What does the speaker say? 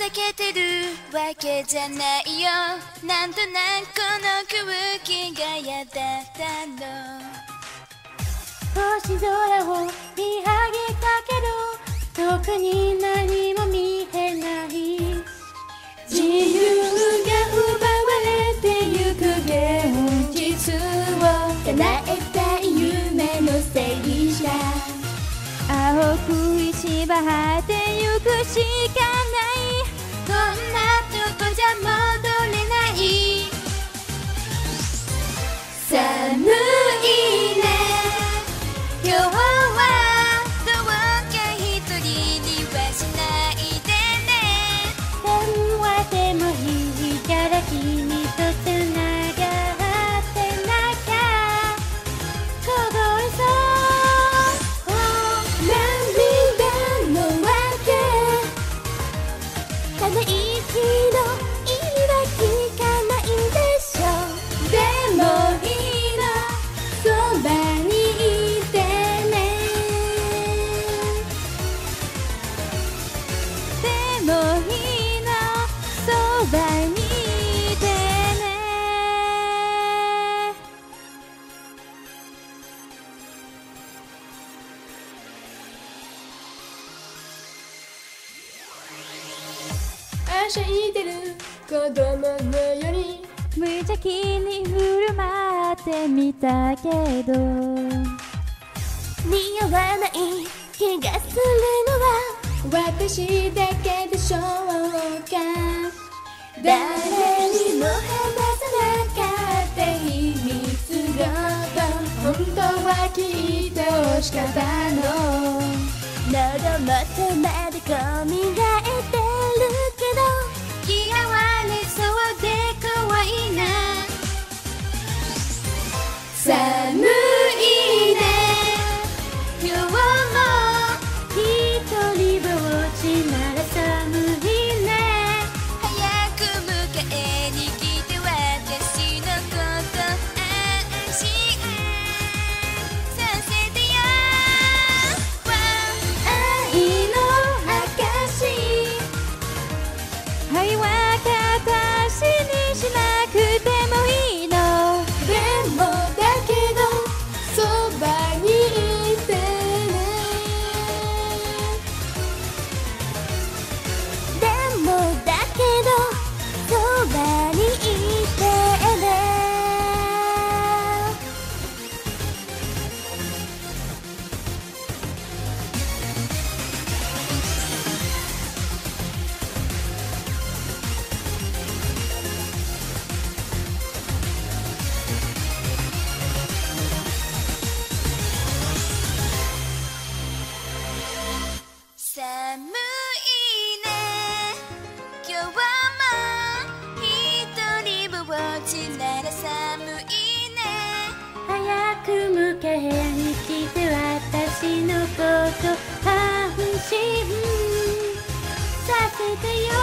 ざけてるわけじゃないよ。なんとなくこの空気が嫌だったの。星空を見上げたけど特に何も見えない。自由が奪われてゆく現実を叶えたい夢のせいじゃ青く石ばってゆくしかのしゃいでる。子供のように無邪気に振る舞ってみたけど。似合わない気がするのは私だけでしょうか。誰にも話さなかった秘密が本当は聞いてほしかったの。喉元まで込みがちなら寒いね。早く迎えに来て私のこと安心させてよ。